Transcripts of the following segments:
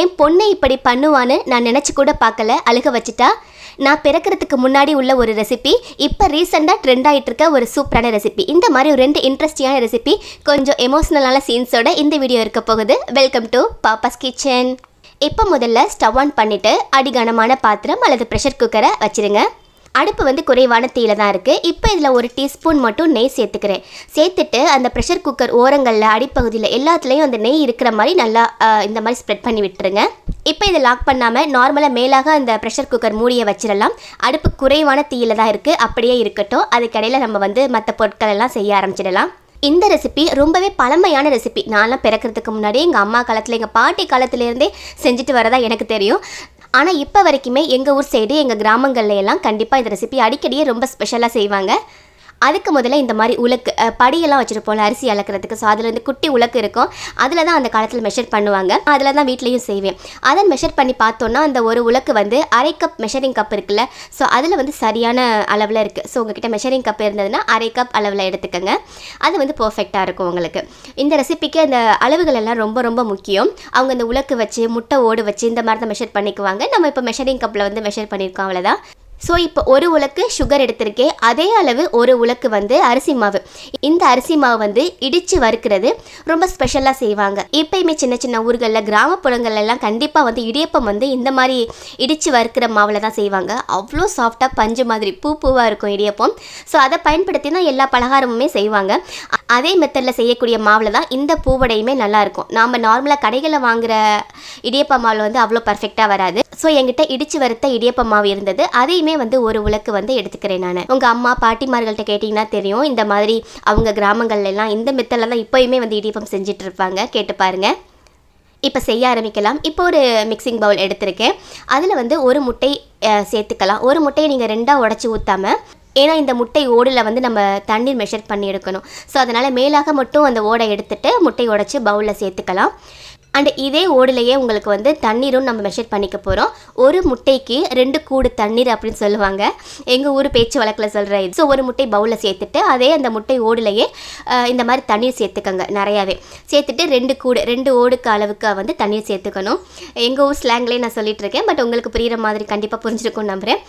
என் பொண்ணை இப்படி பண்ணுவான்னு நான் நினச்சி கூட பார்க்கல. அழுக வச்சுட்டா? நான் பிறக்கிறதுக்கு முன்னாடி உள்ள ஒரு ரெசிபி இப்போ ரீசெண்டாக ட்ரெண்ட் ஆகிட்டு இருக்க ஒரு சூப்பரான ரெசிபி இந்த மாதிரி ஒரு ரெண்டு இன்ட்ரெஸ்டிங்கான ரெசிபி கொஞ்சம் எமோஷ்னலான சீன்ஸோட இந்த வீடியோ இருக்க போகுது. வெல்கம் டு பாப்பாஸ் கிச்சன் இப்போ முதல்ல ஸ்டவ் ஆன் பண்ணிவிட்டு அடிகனமான பாத்திரம் அல்லது ப்ரெஷர் குக்கரை வச்சிருங்க. அடுப்பு வந்து குறைவான தீயில தான் இருக்குது இப்போ இதில் ஒரு டீஸ்பூன் மட்டும் நெய் சேர்த்துக்கிறேன். சேர்த்துட்டு அந்த ப்ரெஷர் குக்கர் ஓரங்களில் அடிப்பகுதியில் எல்லாத்துலேயும் அந்த நெய் இருக்கிற மாதிரி நல்லா இந்த மாதிரி ஸ்ப்ரெட் பண்ணி விட்டுருங்க. இப்போ இதை லாக் பண்ணாமல் நார்மலாக மேலாக அந்த ப்ரெஷர் குக்கர் மூடியை வச்சிடலாம். அடுப்பு குறைவான தீயில தான் இருக்குது அப்படியே இருக்கட்டும். அதுக்கடையில் நம்ம வந்து மற்ற பொருட்கள் எல்லாம் செய்ய ஆரம்பிச்சிடலாம். இந்த ரெசிபி ரொம்பவே பழமையான ரெசிபி நான்லாம் பிறக்கிறதுக்கு முன்னாடி எங்கள் அம்மா காலத்தில் எங்கள் பாட்டி காலத்துலேருந்தே செஞ்சுட்டு வரதா எனக்கு தெரியும். ஆனால் இப்போ வரைக்குமே எங்கள் ஊர் சைடு எங்கள் கிராமங்கள்ல எல்லாம் கண்டிப்பாக இந்த ரெசிபி அடிக்கடியே ரொம்ப ஸ்பெஷலாக செய்வாங்க. அதுக்கு முதல்ல இந்த மாதிரி உலக்கு படியெல்லாம் வச்சுருப்போம்ல அரிசி அளக்கிறதுக்கு. ஸோ அதில் வந்து குட்டி உலக்கு இருக்கும். அதில் தான் அந்த காலத்தில் மெஷர் பண்ணுவாங்க. அதில் தான் வீட்லேயும் செய்வேன். அதை மெஷர் பண்ணி பார்த்தோன்னா அந்த ஒரு உலக்கு வந்து அரை கப் மெஷரிங் கப் இருக்குல்ல. ஸோ அதில் வந்து சரியான அளவில் இருக்குது ஸோ உங்ககிட்ட மெஷரிங் கப் இருந்ததுன்னா அரை கப் அளவில் எடுத்துக்கோங்க. அது வந்து பர்ஃபெக்டாக இருக்கும் உங்களுக்கு. இந்த ரெசிபிக்கு அந்த அளவுகள் எல்லாம் ரொம்ப ரொம்ப முக்கியம். அவங்க இந்த உலக்கு வச்சு முட்டை ஓடு வச்சு இந்த மாதிரி தான் மெஷர் பண்ணிக்குவாங்க. நம்ம இப்போ மெஷரிங் கப்பில் வந்து மெஷர் பண்ணியிருக்கோம் அவ்வளோதான் ஸோ இப்போ ஒரு உலக்கு சுகர் எடுத்திருக்கேன். அதே அளவு ஒரு உலக்கு வந்து அரிசி மாவு. இந்த அரிசி மாவு வந்து இடித்து வறுக்கிறது ரொம்ப ஸ்பெஷலாக செய்வாங்க. இப்போயுமே சின்ன சின்ன ஊர்களில் கிராமப்புறங்கள்ல எல்லாம் கண்டிப்பாக வந்து இடியப்பம் வந்து இந்த மாதிரி இடித்து வறுக்கிற மாவில் தான் செய்வாங்க. அவ்வளோ சாஃப்டாக பஞ்சு மாதிரி பூ பூவாக இருக்கும் இடியப்பம். ஸோ அதை பயன்படுத்தி தான் எல்லா பலகாரமுமே செய்வாங்க. அதே மெத்தடில் செய்யக்கூடிய மாவில் தான் இந்த பூவடையுமே நல்லாயிருக்கும் நாம் நார்மலாக கடைகளில் வாங்குற இடியப்ப மாவில் வந்து அவ்வளோ பர்ஃபெக்டாக வராது. ஸோ என்கிட்ட இடிச்சு வறுத்த இடியப்ப மாவு இருந்தது. அதையுமே வந்து ஒரு உலக்கு வந்து எடுத்துக்கிறேன் நான். உங்கள் அம்மா பாட்டிமார்கள்ட்ட கேட்டிங்கன்னா தெரியும். இந்த மாதிரி அவங்க கிராமங்கள்லாம் இந்த மெத்தடில் தான் இப்போயுமே வந்து இடியப்பம் செஞ்சுட்டு இருப்பாங்க. கேட்டு பாருங்க. இப்போ செய்ய ஆரம்பிக்கலாம். இப்போ ஒரு மிக்சிங் பவுல் எடுத்திருக்கேன். அதில் வந்து ஒரு முட்டை சேர்த்துக்கலாம். ஒரு முட்டையை நீங்கள் ரெண்டாக உடச்சி ஊற்றாம ஏன்னா இந்த முட்டை ஓடில் வந்து நம்ம தண்ணீர் மெஷர் பண்ணி எடுக்கணும். ஸோ அதனால் மேலாக மட்டும் அந்த ஓடை எடுத்துகிட்டு முட்டை உடச்சி பவுலில் சேர்த்துக்கலாம். அண்ட் இதே ஓடுலையே உங்களுக்கு வந்து தண்ணீரும் நம்ம மெஷர் பண்ணிக்க போகிறோம் ஒரு முட்டைக்கு ரெண்டு கூடு தண்ணீர் அப்படின்னு சொல்லுவாங்க. எங்கள் ஊர் பேச்சு வழக்கில் சொல்கிற இது. ஸோ ஒரு முட்டை பவுலில் சேர்த்துட்டு அதே அந்த முட்டை ஓடுலையே இந்த மாதிரி தண்ணீர் சேர்த்துக்கோங்க நிறையாவே. சேர்த்துட்டு ரெண்டு கூடு ரெண்டு ஓடுக்கு அளவுக்கு வந்து தண்ணீர் சேர்த்துக்கணும். எங்கள் ஊர் ஸ்லாங்லேயே நான் சொல்லிட்டு இருக்கேன். பட் உங்களுக்கு புரிகிற மாதிரி கண்டிப்பாக புரிஞ்சிருக்கும் நம்புகிறேன்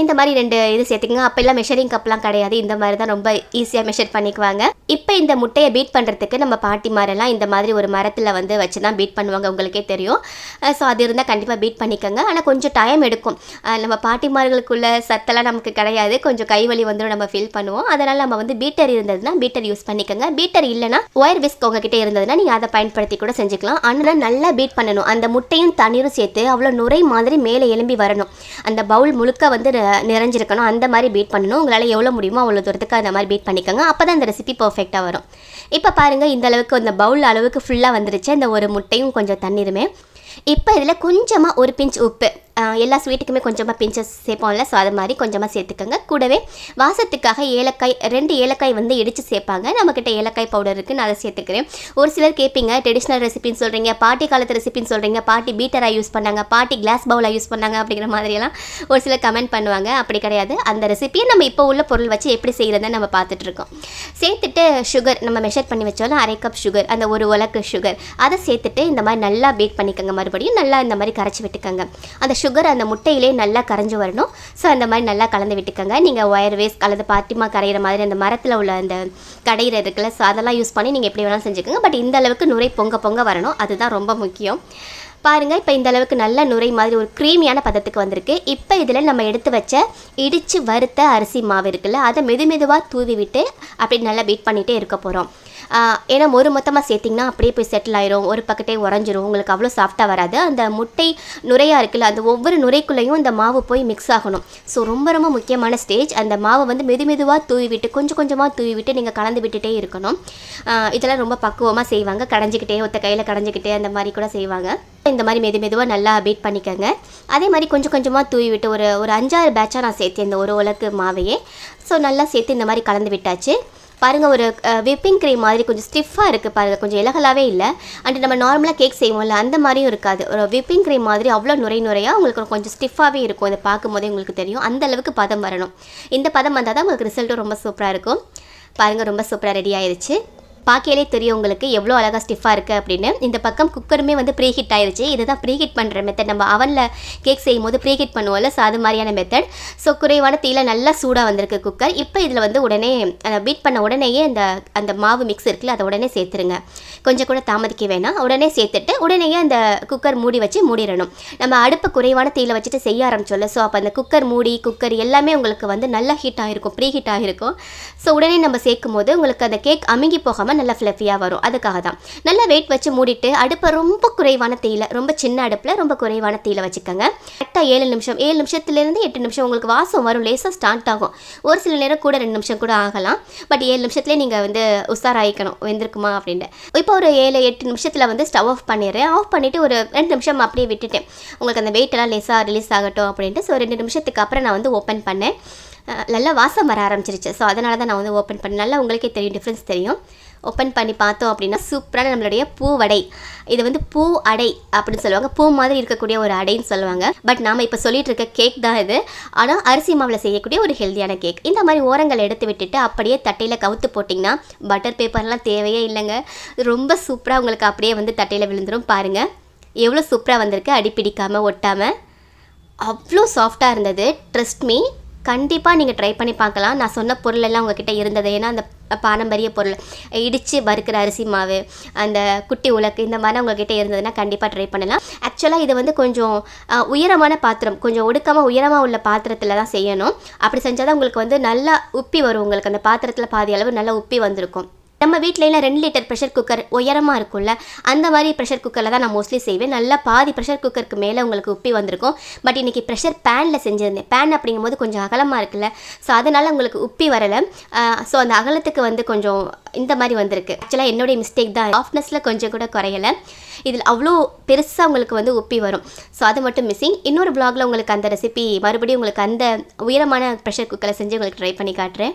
இந்த மாதிரி ரெண்டு இது சேர்த்துக்கங்க. அப்போல்லாம் மெஷரிங் கப்லாம் கிடையாது. இந்த மாதிரி தான் ரொம்ப ஈஸியாக மெஷர் பண்ணிக்குவாங்க. இப்போ இந்த முட்டையை பீட் பண்ணுறதுக்கு நம்ம பாட்டிமாரெல்லாம் இந்த மாதிரி ஒரு மரத்தில் வந்து வச்சு தான் பீட் பண்ணுவாங்க. உங்களுக்கே தெரியும். ஸோ அது இருந்தால் கண்டிப்பாக பீட் பண்ணிக்கோங்க. ஆனால் கொஞ்சம் டைம் எடுக்கும். நம்ம பாட்டிமார்களுக்குள்ள சத்தெல்லாம் நமக்கு கிடையாது. கொஞ்சம் கைவலி வந்துடும் நம்ம ஃபீல் பண்ணுவோம். அதனால் நம்ம வந்து பீட்டர் இருந்ததுன்னா பீட்டர் யூஸ் பண்ணிக்கோங்க. பீட்டர் இல்லைன்னா ஒயர் விஸ்க் உங்ககிட்ட இருந்ததுன்னா நீங்கள் அதை பயன்படுத்தி கூட செஞ்சுக்கலாம். ஆனால் நல்லா பீட் பண்ணணும். அந்த முட்டையும் தண்ணீரும் சேர்த்து அவ்வளோ நுரை மாதிரி மேலே எலும்பி வரணும். அந்த பவுல் முழுக்க வந்து வந்து நிறைஞ்சிருக்கணும். அந்த மாதிரி பீட் பண்ணணும். உங்களால் எவ்வளோ முடியுமோ அவ்வளோ தூரத்துக்கு அந்த மாதிரி பீட் பண்ணிக்கோங்க. அப்போ தான் இந்த ரெசிபி பர்ஃபெக்டாக வரும். இப்போ பாருங்கள் இந்த அளவுக்கு அந்த பவுல் அளவுக்கு ஃபுல்லாக வந்துருச்சு. இந்த ஒரு முட்டையும் கொஞ்சம் தண்ணீருமே. இப்போ இதில் கொஞ்சமாக ஒரு பிஞ்ச் உப்பு. எல்லா ஸ்வீட்டுக்குமே கொஞ்சமாக பிஞ்சஸ் சேர்ப்போம்ல ஸோ அது மாதிரி கொஞ்சமாக சேர்த்துக்கோங்க. கூடவே வாசத்துக்காக ஏலக்காய் ரெண்டு ஏலக்காய் வந்து இடித்து சேர்ப்பாங்க. நம்மக்கிட்ட ஏலக்காய் பவுடர் இருக்குது நான் அதை சேர்த்துக்கிறேன். ஒரு சிலர் கேட்பீங்க ட்ரெடிஷ்னல் ரெசிபின்னு சொல்கிறீங்க பாட்டி காலத்து ரெசிபின்னு சொல்கிறீங்க பாட்டி பீட்டராக யூஸ் பண்ணாங்க பாட்டி கிளாஸ் பவுலாக யூஸ் பண்ணாங்க அப்படிங்கிற மாதிரியெல்லாம் ஒரு சிலர் கமெண்ட் பண்ணுவாங்க. அப்படி கிடையாது. அந்த ரெசிபியை நம்ம இப்போ உள்ள பொருள் வச்சு எப்படி செய்கிறதுன்னு நம்ம பார்த்துட்ருக்கோம் சேர்த்துட்டு சுகர் நம்ம மெஷர் பண்ணி வச்சாலும் அரை கப் சுகர் அந்த ஒரு உலக்கு சுகர் அதை சேர்த்துட்டு இந்த மாதிரி நல்லா பீட் பண்ணிக்கோங்க. மறுபடியும் நல்லா இந்த மாதிரி கரைச்சி விட்டுக்கோங்க. அந்த சுகர் அந்த முட்டையிலே நல்லா கரைஞ்சி வரணும். ஸோ அந்த மாதிரி நல்லா கலந்து விட்டுக்கோங்க. நீங்கள் ஒயர் வேஸ்ட் அல்லது பாத்திமா கரையிற மாதிரி அந்த மரத்தில் உள்ள அந்த கடையிற இருக்குல்ல ஸோ அதெல்லாம் யூஸ் பண்ணி நீங்கள் எப்படி வேணாலும் செஞ்சுக்கோங்க. பட் இந்த அளவுக்கு நுரை பொங்க பொங்க வரணும். அதுதான் ரொம்ப முக்கியம். பாருங்கள் இப்போ இந்த அளவுக்கு நல்ல நுரை மாதிரி ஒரு க்ரீமியான பதத்துக்கு வந்திருக்கு. இப்போ இதில் நம்ம எடுத்து வச்ச இடித்து வறுத்த அரிசி மாவு இருக்குல்ல அதை மெது மெதுவாக தூவி விட்டு அப்படி நல்லா பீட் பண்ணிகிட்டே இருக்க போகிறோம் ஏன்னா ஒரு மொத்தமாக சேர்த்திங்கன்னா அப்படியே போய் செட்டில் ஆயிரும். ஒரு பக்கத்தே உறைஞ்சிரும். உங்களுக்கு அவ்வளோ சாஃப்டாக வராது. அந்த முட்டை நுரையாக இருக்குல்ல அந்த ஒவ்வொரு நுரைக்குள்ளேயும் இந்த மாவு போய் மிக்ஸ் ஆகணும். ஸோ ரொம்ப ரொம்ப முக்கியமான ஸ்டேஜ் அந்த மாவை வந்து மெது மெதுவாக தூவி விட்டு கொஞ்சம் கொஞ்சமாக தூவி விட்டு நீங்கள் கலந்து விட்டுட்டே இருக்கணும். இதெல்லாம் ரொம்ப பக்குவமாக செய்வாங்க. கடைஞ்சிக்கிட்டே ஒத்த கையில் கடைஞ்சிக்கிட்டே அந்த மாதிரி கூட செய்வாங்க. இந்த மாதிரி மெது மெதுவாக நல்லா பீட் பண்ணிக்கோங்க. அதே மாதிரி கொஞ்சம் கொஞ்சமாக தூவி விட்டு ஒரு ஒரு அஞ்சாறு பேட்சாக நான் சேர்த்தேன் இந்த ஒரு உலக்கு மாவையே. ஸோ நல்லா சேர்த்து இந்த மாதிரி கலந்து விட்டாச்சு. பாருங்கள் ஒரு விப்பிங் க்ரீம் மாதிரி கொஞ்சம் ஸ்டிஃபாக இருக்குது பாருங்கள் கொஞ்சம் இலகலாகவே இல்லை. அண்ட் நம்ம நார்மலாக கேக் செய்வோம்ல அந்த மாதிரியும் இருக்காது. ஒரு விப்பிங் க்ரீம் மாதிரி அவ்வளோ நுரை நுரையாக உங்களுக்கு கொஞ்சம் ஸ்டிஃபாகவே இருக்கும். இதை பார்க்கும்போதே உங்களுக்கு தெரியும். அந்த அளவுக்கு பதம் வரணும். இந்த பதம் வந்தால் தான் உங்களுக்கு ரிசல்ட்டும் ரொம்ப சூப்பராக இருக்கும். பாருங்கள் ரொம்ப சூப்பராக ரெடி ஆயிடுச்சு பார்க்கையிலே தெரியும் உங்களுக்கு எவ்வளோ அழகாக ஸ்டிஃபாக இருக்குது அப்படின்னு. இந்த பக்கம் குக்கருமே வந்து ப்ரீ ஹீட் ஆயிருச்சு. இதுதான் ப்ரீ ஹீட் பண்ணுற மெத்தட் நம்ம அவனில் கேக் செய்யும் போது ப்ரீ ஹீட் பண்ணுவோம்ல ஸோ அது மாதிரியான மெத்தட் ஸோ குறைவான தீயில நல்லா சூடாக வந்திருக்கு குக்கர் இப்போ இதில் வந்து உடனே பீட் பண்ண உடனேயே அந்த அந்த மாவு மிக்ஸ் இருக்குல்ல அதை உடனே சேர்த்துருங்க. கொஞ்சம் கூட தாமதிக்க வேணாம். உடனே சேர்த்துட்டு உடனேயே அந்த குக்கர் மூடி வச்சு மூடிடணும். நம்ம அடுப்பு குறைவான தீயில் வச்சுட்டு செய்ய ஆரம்பிச்சோம்ல ஸோ அப்போ அந்த குக்கர் மூடி குக்கர் எல்லாமே உங்களுக்கு வந்து நல்லா ஹீட் ஆகிருக்கும் ப்ரீ ஹீட் ஆகிருக்கும் ஸோ உடனே நம்ம சேர்க்கும் போது உங்களுக்கு அந்த கேக் அமுங்கி போகாமல் நல்லா ஃப்ளஃபியாக வரும். அதுக்காக தான் நல்லா வெயிட் வச்சு மூடிட்டு அடுப்பை ரொம்ப குறைவான தீயில ரொம்ப சின்ன அடுப்பில் ரொம்ப குறைவான தீயில் வச்சுக்கோங்க. கரெக்டாக ஏழு நிமிஷம் ஏழு நிமிஷத்துலேருந்து எட்டு நிமிஷம் உங்களுக்கு வாசம் வரும் லேசாக ஸ்டார்ட் ஆகும். ஒரு சில நேரம் கூட ரெண்டு நிமிஷம் கூட ஆகலாம். பட் ஏழு நிமிஷத்துலேயே நீங்கள் வந்து உஷாராயிக்கணும் வெந்திருக்குமா அப்படின்ட்டு. இப்போ ஒரு ஏழு எட்டு நிமிஷத்தில் வந்து ஸ்டவ் ஆஃப் பண்ணிடுறேன். ஆஃப் பண்ணிவிட்டு ஒரு ரெண்டு நிமிஷம் அப்படியே விட்டுட்டேன். உங்களுக்கு அந்த வெயிட் எல்லாம் லேசாக ரிலீஸ் ஆகட்டும் அப்படின்ட்டு ஸோ ரெண்டு நிமிஷத்துக்கு அப்புறம் நான் வந்து ஓப்பன் பண்ணேன். நல்லா வாசம் வர ஆரம்பிச்சிருச்சு. ஸோ அதனால தான் நான் வந்து ஓப்பன் பண்ணேன். நல்லா உங்களுக்கே தெரியும் டிஃப்ரென்ஸ் தெரியும். ஓப்பன் பண்ணி பார்த்தோம் அப்படின்னா சூப்பரான நம்மளுடைய பூவடை. இது வந்து பூ அடை அப்படின்னு சொல்லுவாங்க. பூ மாதிரி இருக்கக்கூடிய ஒரு அடைன்னு சொல்லுவாங்க. பட் நாம் இப்போ சொல்லிட்டு இருக்க கேக் தான் இது. ஆனால் அரிசி மாவில் செய்யக்கூடிய ஒரு ஹெல்த்தியான கேக் இந்த மாதிரி ஓரங்களை எடுத்து விட்டுட்டு அப்படியே தட்டையில் கவுத்து போட்டிங்கன்னா பட்டர் பேப்பர்லாம் தேவையே இல்லைங்க. ரொம்ப சூப்பராக உங்களுக்கு அப்படியே வந்து தட்டையில் விழுந்துரும் பாருங்கள் எவ்வளோ சூப்பராக வந்திருக்கு. அடி பிடிக்காமல் ஒட்டாமல் அவ்வளோ சாஃப்டாக இருந்தது. ட்ரஸ்ட் மீ கண்டிப்பாக நீங்கள் ட்ரை பண்ணி பார்க்கலாம். நான் சொன்ன பொருளெல்லாம் உங்ககிட்ட இருந்தது. ஏன்னா அந்த பாரம்பரிய பொருள். இடித்து வறுக்கிற அரிசி மாவு அந்த குட்டி உலக்கு இந்த மாதிரி உங்ககிட்ட இருந்ததுன்னா கண்டிப்பாக ட்ரை பண்ணலாம். ஆக்சுவலாக இது வந்து கொஞ்சம் உயரமான பாத்திரம் கொஞ்சம் ஒடுக்கமாக உயரமாக உள்ள பாத்திரத்தில் தான் செய்யணும். அப்படி செஞ்சால் தான் உங்களுக்கு வந்து நல்லா உப்பி வரும். உங்களுக்கு அந்த பாத்திரத்தில் பாதி அளவு நல்லா உப்பி வந்திருக்கும். நம்ம வீட்டிலலாம் ரெண்டு லிட்டர் ப்ரெஷர் குக்கர் உயரமாக இருக்கும்ல அந்த மாதிரி ப்ரெஷர் குக்கரில் தான் நான் மோஸ்ட்லி செய்வேன். நல்லா பாதி ப்ரெஷர் குக்கருக்கு மேலே உங்களுக்கு உப்பி வந்திருக்கும். பட் இன்றைக்கி ப்ரெஷர் பேனில் செஞ்சுருந்தேன். பேன் அப்படிங்கும்போது கொஞ்சம் அகலமாக இருக்குல்ல ஸோ அதனால் உங்களுக்கு உப்பி வரலை. ஸோ அந்த அகலத்துக்கு வந்து கொஞ்சம் இந்த மாதிரி வந்திருக்கு. ஆக்சுவலாக என்னுடைய மிஸ்டேக் தான். சாஃப்ட்னஸில் கொஞ்சம் கூட குறையலை. இதில் அவ்வளோ பெருசாக உங்களுக்கு வந்து உப்பி வரும். ஸோ அது மட்டும் மிஸ்ஸிங் இன்னொரு பிளாகில் உங்களுக்கு அந்த ரெசிபி மறுபடியும் உங்களுக்கு அந்த உயரமான ப்ரெஷர் குக்கரை செஞ்சு உங்களுக்கு ட்ரை பண்ணி காட்டுறேன்.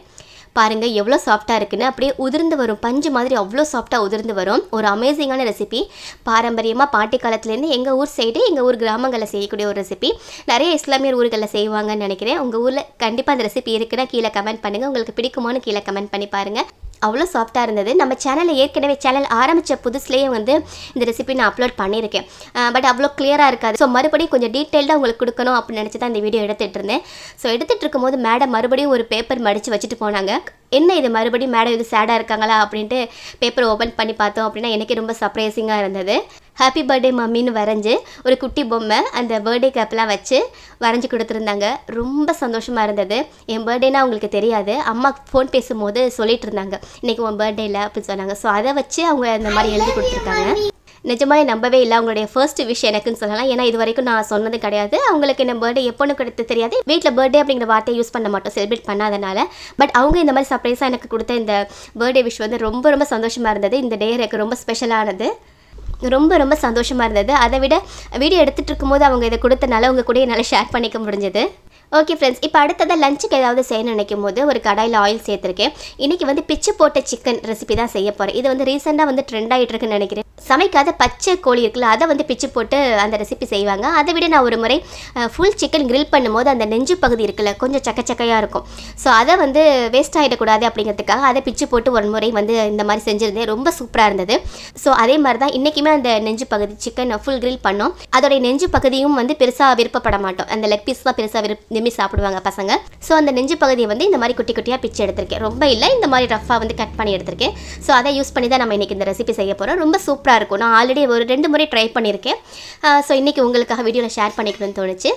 பாருங்கள் எவ்வளோ சாஃப்டாக இருக்குன்னு. அப்படியே உதிர்ந்து வரும். பஞ்சு மாதிரி அவ்வளோ சாஃப்டாக உதிர்ந்து வரும். ஒரு அமேசிங்கான ரெசிபி பாரம்பரியமாக பாட்டி காலத்துலேருந்து எங்கள் ஊர் சைடு எங்கள் ஊர் கிராமங்களில் செய்யக்கூடிய ஒரு ரெசிபி நிறைய இஸ்லாமியர் ஊர்களில் செய்வாங்கன்னு நினைக்கிறேன். உங்கள் ஊரில் கண்டிப்பாக அந்த ரெசிபி இருக்குன்னா கீழே கமெண்ட் பண்ணுங்கள் உங்களுக்கு பிடிக்குமான்னு கீழே கமெண்ட் பண்ணி பாருங்கள் அவ்வளோ சாஃப்டாக இருந்தது. நம்ம சேனலில் ஏற்கனவே சேனல் ஆரம்பித்த புதுசுலேயே வந்து இந்த ரெசிபி நான் அப்லோட் பண்ணியிருக்கேன். பட் அவ்வளோ கிளியராக இருக்காது. ஸோ மறுபடியும் கொஞ்சம் டீட்டெயில்டாக உங்களுக்கு கொடுக்கணும் அப்படின்னு நினச்சி தான் இந்த வீடியோ எடுத்துகிட்டு இருந்தேன். ஸோ எடுத்துகிட்டு இருக்கும்போது மேடம் மறுபடியும் ஒரு பேப்பர் மடித்து வச்சுட்டு போனாங்க. என்ன இது மறுபடியும் மேடம் இது சேடாக இருக்காங்களா அப்படின்ட்டு பேப்பர் ஓப்பன் பண்ணி பார்த்தோம் அப்படின்னா எனக்கு ரொம்ப சர்ப்ரைசிங்காக இருந்தது. ஹாப்பி பர்த்டே மம்மின்னு வரைஞ்சி ஒரு குட்டி பொம்மை அந்த பர்த்டே கேப்லாம் வச்சு வரைஞ்சி கொடுத்துருந்தாங்க. ரொம்ப சந்தோஷமாக இருந்தது. என் பர்த்டேனா அவங்களுக்கு தெரியாது. அம்மா ஃபோன் பேசும்போது சொல்லிட்டு இருந்தாங்க. இன்றைக்கி உன் பர்த்டே இல்லை அப்படின்னு சொன்னாங்க. ஸோ அதை வச்சு அவங்க அந்த மாதிரி எழுதி கொடுத்துருக்காங்க. நிஜமாவே நம்பவே இல்லை. அவங்களுடைய ஃபர்ஸ்ட் விஷ் எனக்குன்னு சொல்லலாம். ஏன்னா இது வரைக்கும் நான் சொன்னது கிடையாது. அவங்களுக்கு என்ன பர்த்டே எப்போன்னு கிடைத்து தெரியாது. வீட்டில் பர்த்டே அப்படிங்கிற வார்த்தையை யூஸ் பண்ண மாட்டோம். செலிப்ரேட் பண்ணாதனால. பட் அவங்க இந்த மாதிரி சர்ப்ரைஸாக எனக்கு கொடுத்த இந்த பர்த்டே விஷ் வந்து ரொம்ப ரொம்ப சந்தோஷமாக இருந்தது. இந்த டே எனக்கு ரொம்ப ஸ்பெஷலானது ரொம்ப ரொம்ப சந்தோஷமாக இருந்தது. அதை விட வீடியோ எடுத்துகிட்டு இருக்கும்போது அவங்க இதை கொடுத்தனால உங்கள் கூட என்னால் ஷேர் பண்ணிக்க முடிஞ்சது. ஓகே ஃப்ரெண்ட்ஸ் இப்போ அடுத்ததாக லஞ்சுக்கு ஏதாவது செய்யணும்னு நினைக்கும் போது ஒரு கடாயில் ஆயில் சேர்த்துருக்கேன். இன்றைக்கி வந்து பிச்சு போட்ட சிக்கன் ரெசிபி தான் செய்ய போகிறேன் இது வந்து ரீசெண்டாக வந்து ட்ரெண்ட் ஆகிட்டு இருக்குன்னு நினைக்கிறேன். சமைக்காத பச்சை கோழி இருக்குல்ல அதை வந்து பிச்சு போட்டு அந்த ரெசிபி செய்வாங்க. அதை விட நான் ஒரு முறை ஃபுல் சிக்கன் கிரில் பண்ணும்போது அந்த நெஞ்சு பகுதி இருக்குல்ல கொஞ்சம் சக்கச்சக்கையாக இருக்கும். ஸோ அதை வந்து வேஸ்ட் ஆகிடக்கூடாது அப்படிங்கிறதுக்காக அதை பிச்சு போட்டு ஒரு முறை வந்து இந்த மாதிரி செஞ்சுருந்தேன். ரொம்ப சூப்பராக இருந்தது. ஸோ அதே மாதிரி தான் இன்றைக்குமே அந்த நெஞ்சு பகுதி சிக்கன் ஃபுல் கிரில் பண்ணோம். அதோடைய நெஞ்சு பகுதியும் வந்து பெருசாக விருப்பப்பட மாட்டோம். அந்த லெக் பீஸ் தான் பெருசாக விருப்ப விரும்பி சாப்பிடுவாங்க பசங்க. ஸோ அந்த நெஞ்சு பகுதியை வந்து இந்த மாதிரி குட்டி குட்டியாக பிச்சு எடுத்திருக்கேன். ரொம்ப இல்லை இந்த மாதிரி ரஃபாக வந்து கட் பண்ணி எடுத்திருக்கேன். ஸோ அதை யூஸ் பண்ணி தான் நம்ம இன்றைக்கி இந்த ரெசிபி செய்ய போகிறோம் ரொம்ப சூப்பராக இருக்கும். நான் ஆல்ரெடி ஒரு ரெண்டு முறை ட்ரை பண்ணியிருக்கேன். ஸோ இன்றைக்கி உங்களுக்காக வீடியோவில் ஷேர் பண்ணிக்கணும்னு தோணுச்சு.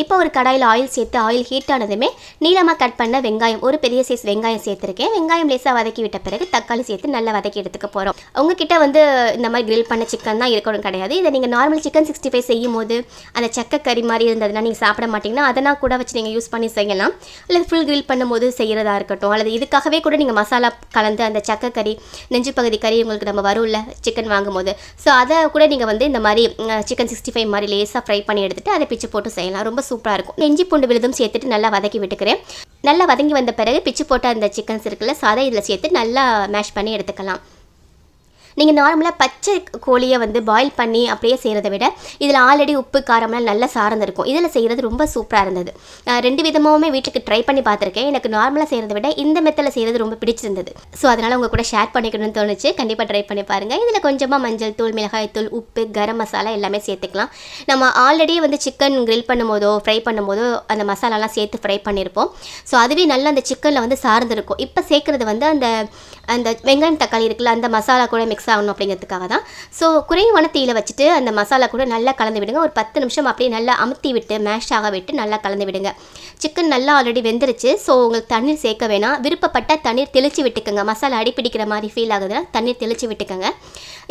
இப்போ ஒரு கடாயில் ஆயில் சேர்த்து ஆயில் ஹீட் ஆனதுமே நீளமாக கட் பண்ண வெங்காயம் ஒரு பெரிய சைஸ் வெங்காயம் சேர்த்துருக்கேன். வெங்காயம் லேசாக வதக்கி விட்ட பிறகு தக்காளி சேர்த்து நல்லா வதக்கி எடுத்துக்க போகிறோம் உங்ககிட்ட வந்து இந்த மாதிரி கிரில் பண்ண சிக்கன் தான் இருக்கணும் கிடையாது. இதை நீங்கள் நார்மல் சிக்கன் சிக்ஸ்டி ஃபைவ் செய்யும் போது அந்த சக்க கறி மாதிரி இருந்ததுன்னா நீங்கள் சாப்பிட மாட்டிங்கன்னா அதெல்லாம் கூட வச்சு நீங்கள் யூஸ் பண்ணி செய்யலாம். அல்லது ஃபுல் கிரில் பண்ணும்போது செய்கிறதா இருக்கட்டும். அல்லது இதுக்காகவே கூட நீங்கள் மசாலா கலந்து அந்த சக்க கறி நெஞ்சு பகுதி கறி உங்களுக்கு நம்ம வரும்ல சிக்கன் வாங்கும்போது. ஸோ அதை கூட நீங்கள் வந்து இந்த மாதிரி சிக்கன் சிக்ஸ்டி ஃபைவ் மாதிரி லேசாக ஃப்ரை பண்ணி எடுத்துகிட்டு அதை பிச்சு போட்டு செய்யலாம். ரொம்ப சூப்பராக இருக்கும். இஞ்சி பூண்டு விழுதும் சேர்த்துட்டு நல்லா வதக்கி விட்டுக்கிறேன். நல்லா வதங்கி வந்த பிறகு பிச்சு போட்ட அந்த சிக்கன்ஸ் இருக்குல்ல சாதம் இதில் சேர்த்து நல்லா மேஷ் பண்ணி எடுத்துக்கலாம். நீங்கள் நார்மலாக பச்சை கோழியை வந்து பாயில் பண்ணி அப்படியே செய்கிறத விட இதில் ஆல்ரெடி உப்பு காரம்லாம் நல்லா சார்ந்துருக்கும் இதில் செய்கிறது ரொம்ப சூப்பராக இருந்தது. நான் ரெண்டு விதமாகவுமே வீட்டுக்கு ட்ரை பண்ணி பார்த்துருக்கேன். எனக்கு நார்மலாக செய்கிறத விட இந்த மெத்தடில் செய்கிறது ரொம்ப பிடிச்சிருந்தது. ஸோ அதனால் உங்கள் கூட ஷேர் பண்ணிக்கணும்னு தோணுச்சு. கண்டிப்பாக ட்ரை பண்ணி பாருங்கள் இதில் கொஞ்சமாக மஞ்சள் தூள் மிளகாய் தூள் உப்பு கரம் மசாலா எல்லாமே சேர்த்துக்கலாம். நம்ம ஆல்ரெடி வந்து சிக்கன் கிரில் பண்ணும்போதோ ஃப்ரை பண்ணும்போதோ அந்த மசாலாலாம் சேர்த்து ஃப்ரை பண்ணியிருப்போம் ஸோ அதுவே நல்லா அந்த சிக்கனில் வந்து சார்ந்திருக்கும் இப்போ சேர்க்குறது வந்து அந்த அந்த வெங்காயம் தக்காளி இருக்குல்ல அந்த மசாலா கூட மிக்ஸ் ஆகணும் அப்படிங்கிறதுக்காக தான். ஸோ குறைவான தீயில் வச்சுட்டு அந்த மசாலா கூட நல்லா கலந்து விடுங்க. ஒரு பத்து நிமிஷம் அப்படியே நல்லா அமுத்தி விட்டு மேஷ் ஆக விட்டு நல்லா கலந்து விடுங்க. சிக்கன் நல்லா ஆல்ரெடி வெந்துருச்சு. ஸோ உங்களுக்கு தண்ணீர் சேர்க்க வேணாம். விருப்பப்பட்ட தண்ணீர் தெளித்து விட்டுக்கோங்க. மசாலா அடிப்பிடிக்கிற மாதிரி ஃபீல் ஆகுதுன்னா தண்ணீர் தெளித்து விட்டுக்கோங்க.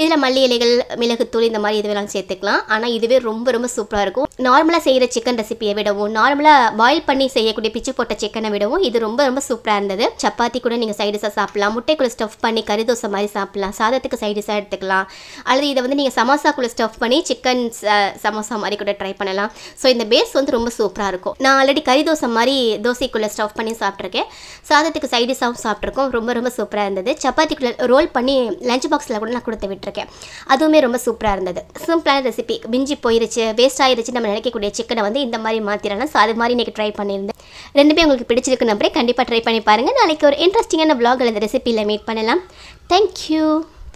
இதில் மல்லி இலைகள் மிளகுத்தூள் இந்த மாதிரி இது வேணாலும் சேர்த்துக்கலாம். ஆனால் இதுவே ரொம்ப ரொம்ப சூப்பராக இருக்கும். நார்மலாக செய்கிற சிக்கன் ரெசிபியை விடவும் நார்மலாக பாயில் பண்ணி செய்யக்கூடிய பிச்சு போட்ட சிக்கனை விடவும் இது ரொம்ப ரொம்ப சூப்பராக இருந்தது. சப்பாத்தி கூட நீங்கள் சைடிஷாக சாப்பிடலாம். கூட ஸ்டஃப் பண்ணி கறி தோசை மாதிரி சாப்பிடலாம். சாதத்துக்கு சைடிஷாக எடுத்துக்கலாம். அல்லது இதை வந்து நீங்கள் சமோசாக்குள்ளே ஸ்டஃப் பண்ணி சிக்கன் சமோசா மாதிரி கூட ட்ரை பண்ணலாம். ஸோ இந்த பேஸ் வந்து ரொம்ப சூப்பராக இருக்கும். நான் ஆல்ரெடி கறி தோசை மாதிரி தோசைக்குள்ளே ஸ்டஃப் பண்ணி சாப்பிட்ருக்கேன் சாதத்துக்கு சைடிஷாகவும் சாப்பிட்ருக்கோம் ரொம்ப ரொம்ப சூப்பராக இருந்தது. சப்பாத்திக்குள்ளே ரோல் பண்ணி லஞ்ச் பாக்ஸில் கூட நான் கொடுத்து விட்டுருக்கேன். அதுவுமே ரொம்ப சூப்பராக இருந்தது. சிம்பிளான ரெசிபி மிஞ்சி போயிருச்சு வேஸ்ட் ஆயிருச்சு நம்ம நினைக்கக்கூடிய சிக்கனை வந்து இந்த மாதிரி மாற்றிடலாம் ஸோ அது மாதிரி இன்றைக்கி ட்ரை பண்ணியிருந்தேன். ரெண்டுமே உங்களுக்கு பிடிச்சிருக்கு நம்பரே கண்டிப்பாக ட்ரை பண்ணி பாருங்கள் நாளைக்கு ஒரு இன்ட்ரெஸ்டிங்கான vlog அல்லது ரெசிபியில் மீட் பண்ணலாம். தேங்க்யூ